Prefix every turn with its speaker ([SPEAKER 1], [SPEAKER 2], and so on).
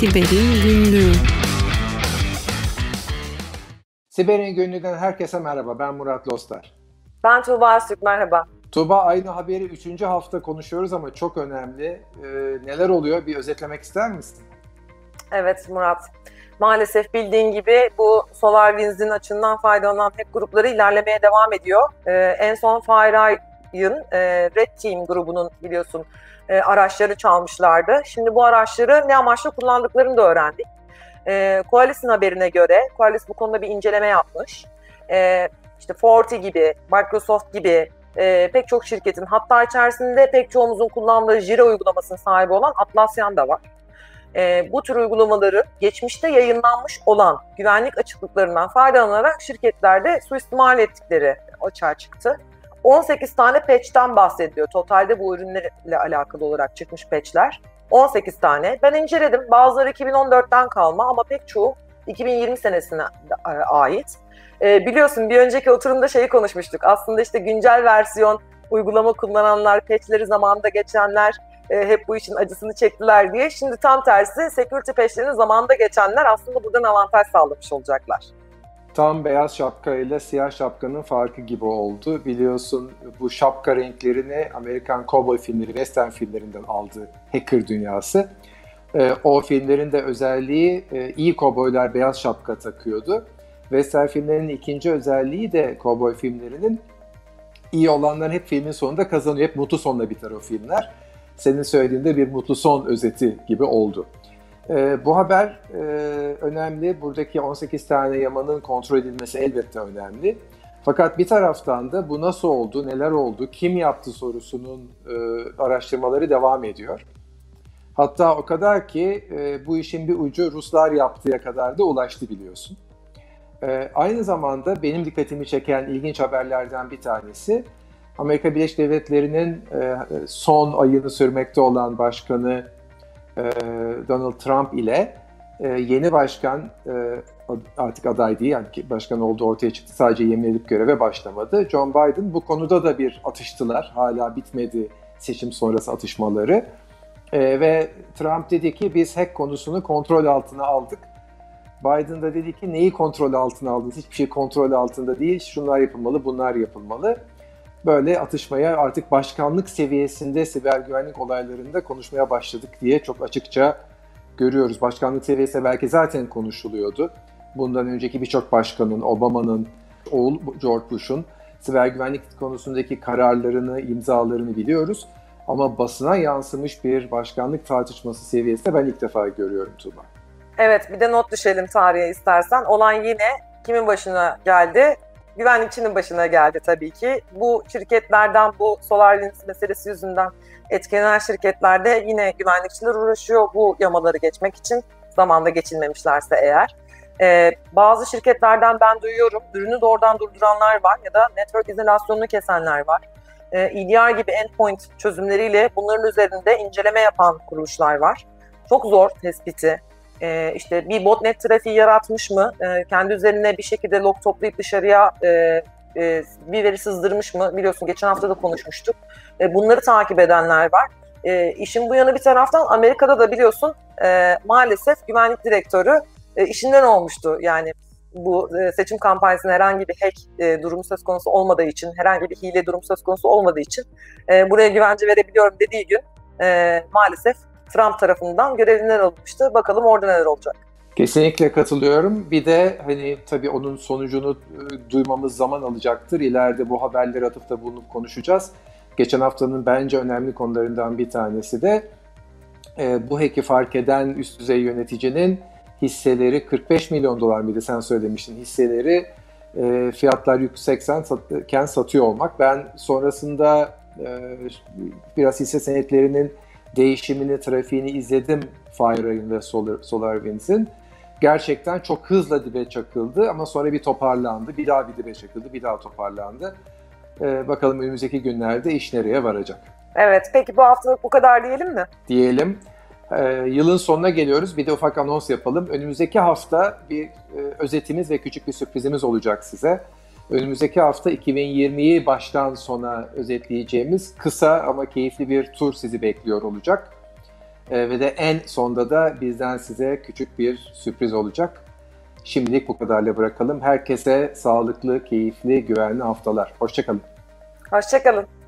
[SPEAKER 1] Siber'in Günlüğü
[SPEAKER 2] Siber'in Günlüğü'nden herkese merhaba. Ben Murat Lostar.
[SPEAKER 3] Ben Tuğba Öztürk, merhaba.
[SPEAKER 2] Tuğba aynı haberi 3. hafta konuşuyoruz ama çok önemli. Ee, neler oluyor bir özetlemek ister misin?
[SPEAKER 3] Evet Murat. Maalesef bildiğin gibi bu SolarWinds'in açığından faydalanan hack grupları ilerlemeye devam ediyor. Ee, en son FireEye'ın e, Red Team grubunun biliyorsun e, araçları çalmışlardı. Şimdi bu araçları ne amaçla kullandıklarını da öğrendik. E, Qualys'in haberine göre, Qualys bu konuda bir inceleme yapmış. E, işte Forti gibi, Microsoft gibi e, pek çok şirketin hatta içerisinde pek çoğumuzun kullandığı Jira uygulamasının sahibi olan Atlassian da var. E, bu tür uygulamaları geçmişte yayınlanmış olan güvenlik açıklıklarından faydalanarak şirketlerde suistimal ettikleri açığa çıktı. 18 tane patch'ten bahsediyor. Totalde bu ürünlerle alakalı olarak çıkmış patch'ler. 18 tane. Ben inceledim. Bazıları 2014'ten kalma ama pek çoğu 2020 senesine e, ait. E, biliyorsun bir önceki oturumda şeyi konuşmuştuk. Aslında işte güncel versiyon uygulama kullananlar, patchleri zamanında geçenler e, hep bu işin acısını çektiler diye. Şimdi tam tersi security patchlerinin zamanında geçenler aslında buradan avantaj sağlamış olacaklar
[SPEAKER 2] tam beyaz şapka ile siyah şapkanın farkı gibi oldu. Biliyorsun bu şapka renklerini Amerikan cowboy filmleri, western filmlerinden aldı hacker dünyası. E, o filmlerin de özelliği e, iyi kovboylar beyaz şapka takıyordu. Western filmlerinin ikinci özelliği de cowboy filmlerinin iyi olanlar hep filmin sonunda kazanıyor. Hep mutlu sonla biter o filmler. Senin söylediğinde bir mutlu son özeti gibi oldu. E, bu haber e, önemli. Buradaki 18 tane yamanın kontrol edilmesi elbette önemli. Fakat bir taraftan da bu nasıl oldu, neler oldu, kim yaptı sorusunun e, araştırmaları devam ediyor. Hatta o kadar ki e, bu işin bir ucu Ruslar yaptığı kadar da ulaştı biliyorsun. E, aynı zamanda benim dikkatimi çeken ilginç haberlerden bir tanesi Amerika Birleşik Devletleri'nin e, son ayını sürmekte olan başkanı e, Donald Trump ile e, yeni başkan e, artık aday değil yani başkan olduğu ortaya çıktı sadece yemin edip göreve başlamadı. John Biden bu konuda da bir atıştılar. Hala bitmedi seçim sonrası atışmaları. ve Trump dedi ki biz hack konusunu kontrol altına aldık. Biden da dedi ki neyi kontrol altına aldınız? Hiçbir şey kontrol altında değil. Şunlar yapılmalı, bunlar yapılmalı böyle atışmaya artık başkanlık seviyesinde siber güvenlik olaylarında konuşmaya başladık diye çok açıkça görüyoruz. Başkanlık seviyesi belki zaten konuşuluyordu. Bundan önceki birçok başkanın, Obama'nın, oğul George Bush'un siber güvenlik konusundaki kararlarını, imzalarını biliyoruz. Ama basına yansımış bir başkanlık tartışması seviyesinde ben ilk defa görüyorum Tuğba.
[SPEAKER 3] Evet bir de not düşelim tarihe istersen. Olan yine kimin başına geldi? Güvenlikçinin başına geldi tabii ki. Bu şirketlerden bu SolarWinds meselesi yüzünden etkilenen şirketlerde yine güvenlikçiler uğraşıyor bu yamaları geçmek için zamanda geçilmemişlerse eğer. Ee, bazı şirketlerden ben duyuyorum ürünü doğrudan durduranlar var ya da network izolasyonunu kesenler var. Ee, EDR gibi endpoint çözümleriyle bunların üzerinde inceleme yapan kuruluşlar var. Çok zor tespiti, e, işte bir botnet trafiği yaratmış mı, e, kendi üzerine bir şekilde log toplayıp dışarıya e, e, bir veri sızdırmış mı biliyorsun geçen hafta da konuşmuştuk. E, bunları takip edenler var. E, işin bu yanı bir taraftan Amerika'da da biliyorsun e, maalesef güvenlik direktörü e, işinden olmuştu. Yani bu e, seçim kampanyasında herhangi bir hack e, durumu söz konusu olmadığı için, herhangi bir hile durumu söz konusu olmadığı için e, buraya güvence verebiliyorum dediği gün e, maalesef Trump tarafından görevinden alınmıştı. Bakalım orada neler olacak.
[SPEAKER 2] Kesinlikle katılıyorum. Bir de hani tabii onun sonucunu e, duymamız zaman alacaktır. İleride bu haberleri atıfta bulunup konuşacağız. Geçen haftanın bence önemli konularından bir tanesi de e, bu hack'i fark eden üst düzey yöneticinin hisseleri 45 milyon dolar mıydı sen söylemiştin hisseleri e, fiyatlar yüksekken satıyor olmak. Ben sonrasında e, biraz hisse senetlerinin değişimini, trafiğini izledim FireEye'in ve Solar, SolarWinds'in. Gerçekten çok hızla dibe çakıldı ama sonra bir toparlandı. Bir daha bir dibe çakıldı, bir daha toparlandı. Ee, bakalım önümüzdeki günlerde iş nereye varacak.
[SPEAKER 3] Evet, peki bu haftalık bu kadar diyelim mi?
[SPEAKER 2] Diyelim. Ee, yılın sonuna geliyoruz. Bir de ufak anons yapalım. Önümüzdeki hafta bir e, özetimiz ve küçük bir sürprizimiz olacak size. Önümüzdeki hafta 2020'yi baştan sona özetleyeceğimiz kısa ama keyifli bir tur sizi bekliyor olacak. E, ve de en sonda da bizden size küçük bir sürpriz olacak. Şimdilik bu kadarla bırakalım. Herkese sağlıklı, keyifli, güvenli haftalar. Hoşçakalın.
[SPEAKER 3] Hoşçakalın.